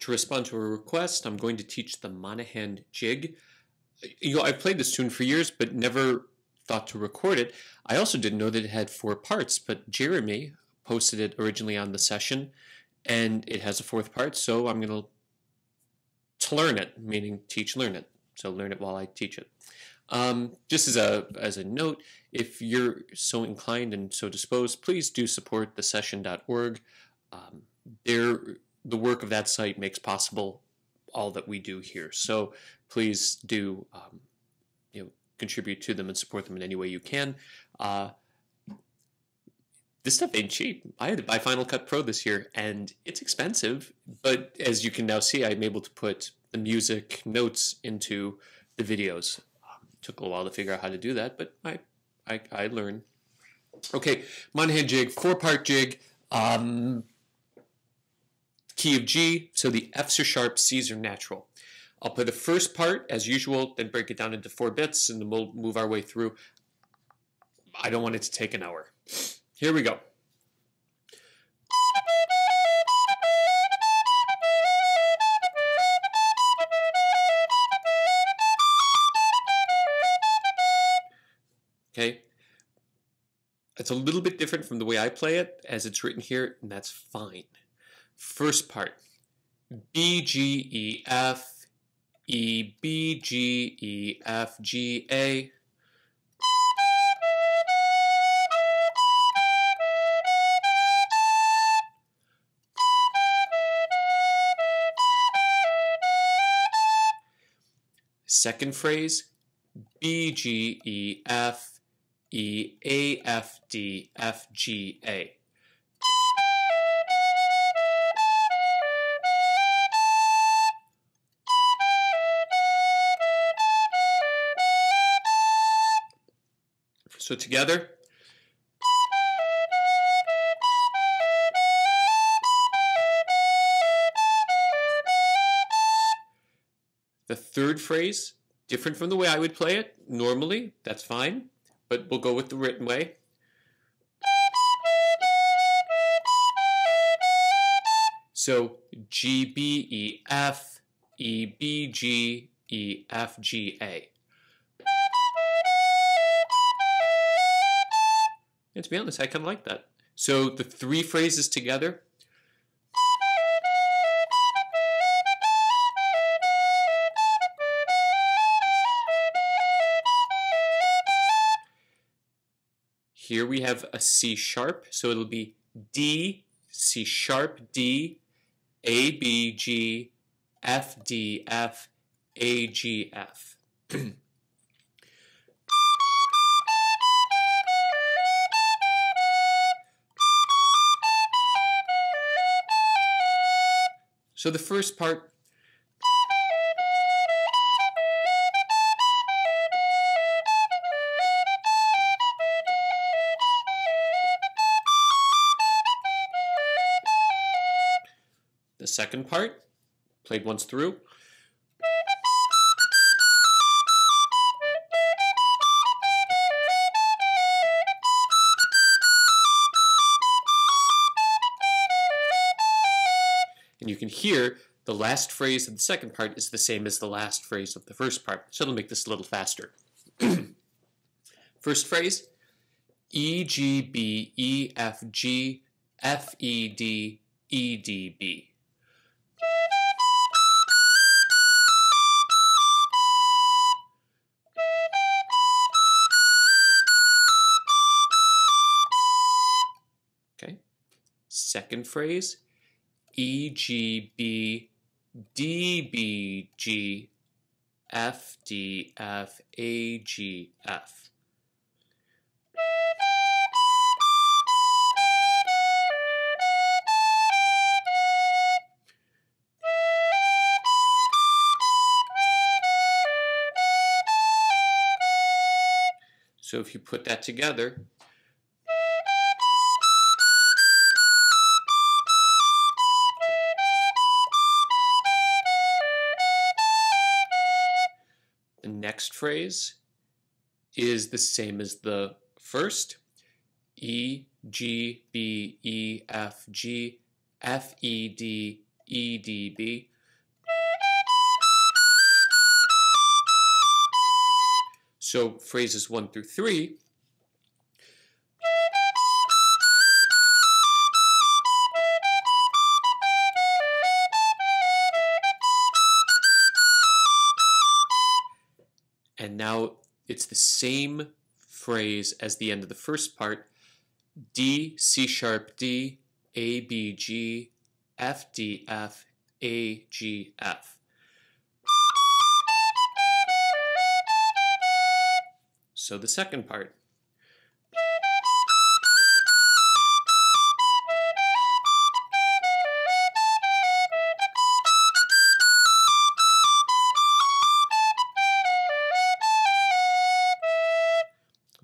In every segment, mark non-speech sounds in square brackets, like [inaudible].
to respond to a request, I'm going to teach the Monaghan jig. You know, I've played this tune for years, but never thought to record it. I also didn't know that it had four parts, but Jeremy posted it originally on the session, and it has a fourth part, so I'm going to to learn it, meaning teach, learn it. So learn it while I teach it. Um, just as a as a note, if you're so inclined and so disposed, please do support the session.org. Um, there the work of that site makes possible all that we do here. So please do um, you know contribute to them and support them in any way you can. Uh, this stuff ain't cheap. I had to buy Final Cut Pro this year, and it's expensive. But as you can now see, I'm able to put the music notes into the videos. Um, took a while to figure out how to do that, but I I, I learned. Okay, Monaghan jig, four part jig. Um, key of G, so the F's are sharp, C's are natural. I'll play the first part as usual, then break it down into four bits, and then we'll move our way through. I don't want it to take an hour. Here we go. Okay. It's a little bit different from the way I play it as it's written here, and that's fine. First part B, G, E, F, E, B, G, E, F, G, A. Second phrase B, G, E, F, E, A, F, D, F, G, A. So together. The third phrase, different from the way I would play it normally, that's fine, but we'll go with the written way. So G, B, E, F, E, B, G, E, F, G, A. And to be honest, I kind of like that. So the three phrases together. Here we have a C sharp, so it'll be D, C sharp, D, A, B, G, F, D, F, A, G, F. [clears throat] So the first part The second part, played once through. You can hear the last phrase of the second part is the same as the last phrase of the first part. So it'll make this a little faster. [clears throat] first phrase, E, G, B, E, F, G, F, E, D, E, D, B. Okay. Second phrase, E, G, B, D, B, G, F, D, F, A, G, F. So if you put that together, next phrase is the same as the first. E, G, B, E, F, G, F, E, D, E, D, B. So phrases one through three now it's the same phrase as the end of the first part. D, C sharp D, A, B, G, F, D, F, A, G, F. So the second part.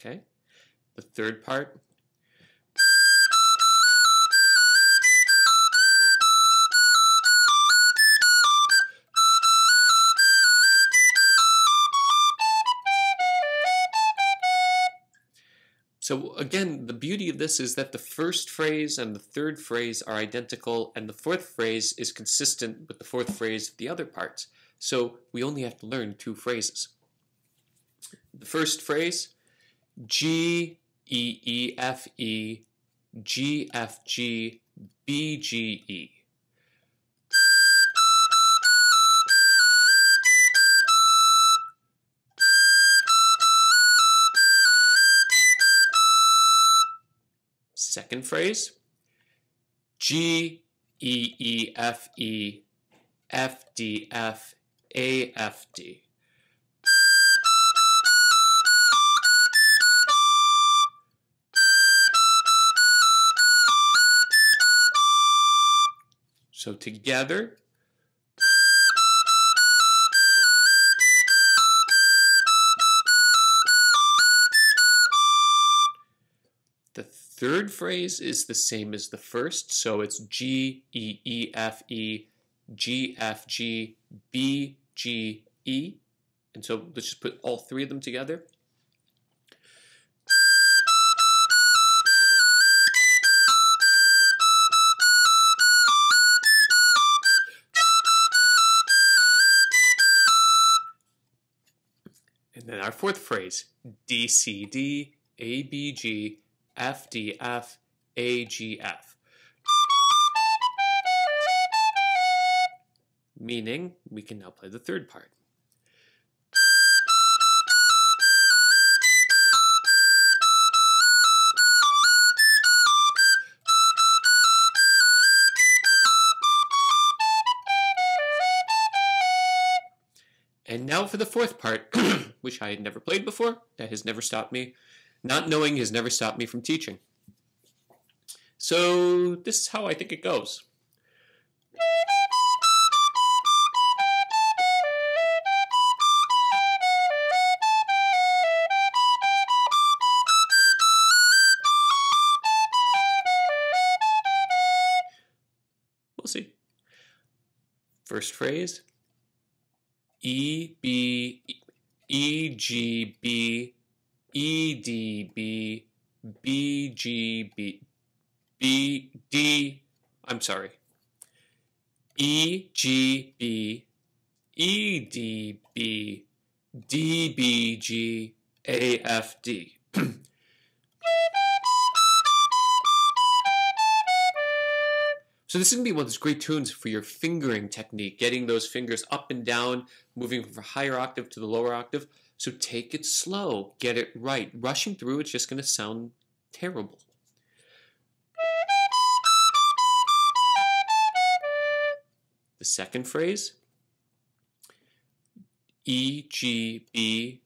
Okay. The third part. So again, the beauty of this is that the first phrase and the third phrase are identical, and the fourth phrase is consistent with the fourth phrase of the other parts. So we only have to learn two phrases. The first phrase, G E E F E G F G B G E. Second phrase, G E E F E F D F A F D. So together, the third phrase is the same as the first, so it's G E E F E G F G B G E. And so let's just put all three of them together. And then our fourth phrase, D C D A B G F D F A G F. Meaning, we can now play the third part. Now for the fourth part, [clears throat] which I had never played before, that has never stopped me. Not knowing has never stopped me from teaching. So this is how I think it goes. We'll see. First phrase E B E G B E D B B G B B D I'm sorry. E G B E D B D B G A F D. [clears throat] So this is going to be one of those great tunes for your fingering technique, getting those fingers up and down, moving from a higher octave to the lower octave. So take it slow, get it right. Rushing through, it's just going to sound terrible. The second phrase, E, G, B,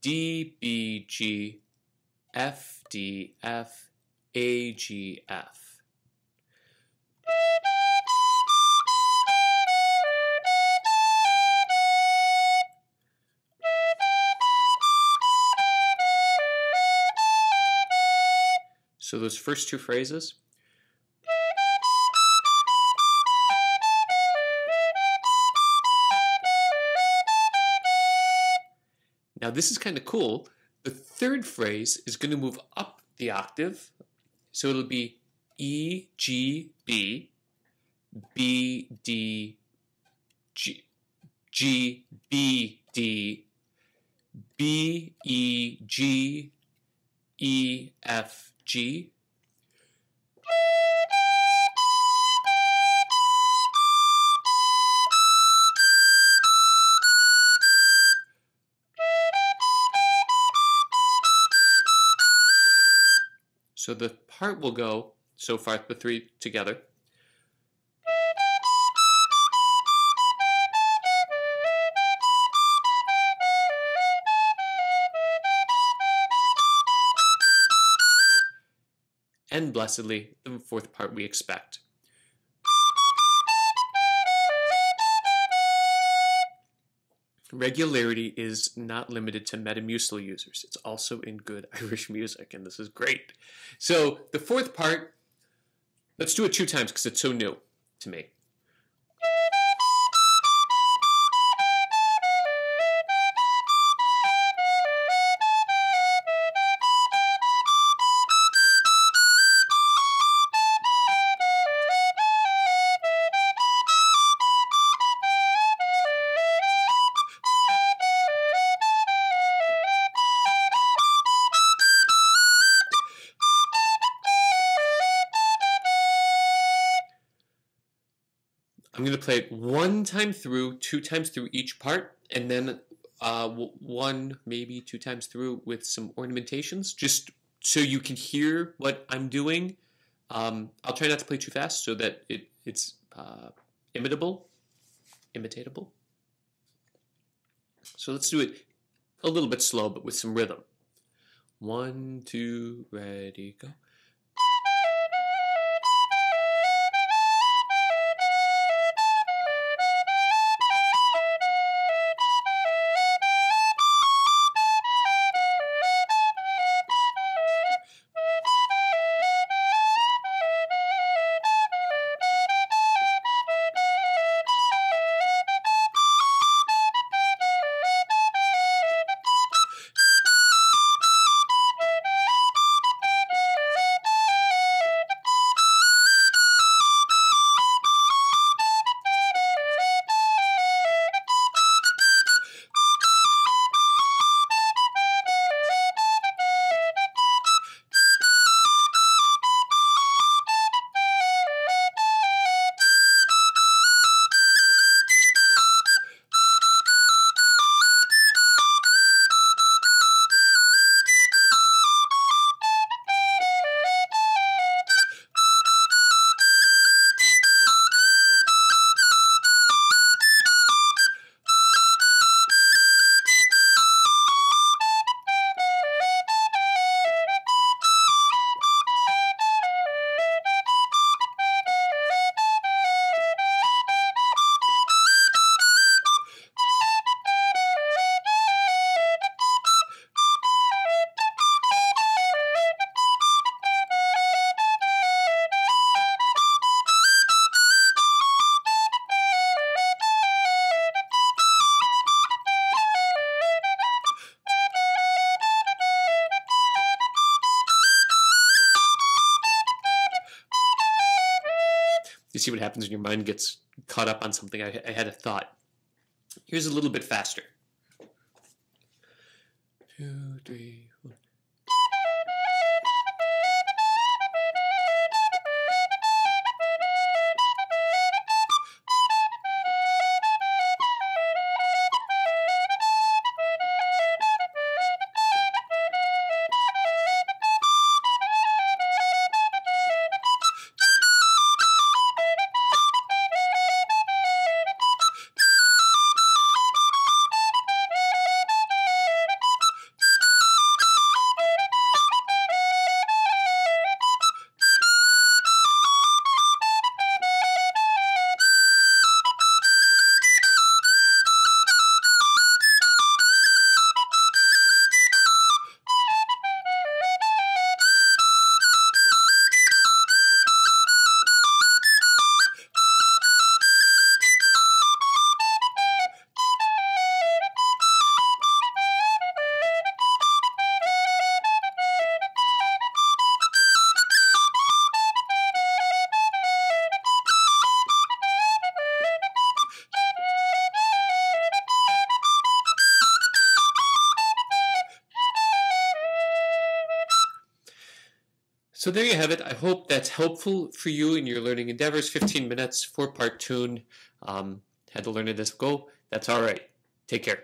D, B, G, F, D, F, A, G, F. So those first two phrases. Now this is kind of cool. The third phrase is going to move up the octave. So it'll be E, G, B, B, D, G, G, B, D, B, E, G, E, F, G. So the part will go so far the three together. And blessedly, the fourth part we expect. Regularity is not limited to Metamucil users. It's also in good [laughs] Irish music, and this is great. So the fourth part, let's do it two times because it's so new to me. I'm going to play it one time through, two times through each part, and then uh, one, maybe two times through with some ornamentations, just so you can hear what I'm doing. Um, I'll try not to play too fast so that it, it's uh, imitable, imitatable. So let's do it a little bit slow, but with some rhythm. One, two, ready, go. See what happens when your mind gets caught up on something. I, I had a thought. Here's a little bit faster. So there you have it. I hope that's helpful for you in your learning endeavors. 15 minutes, four part tune. Um, had to learn it as go. That's all right. Take care.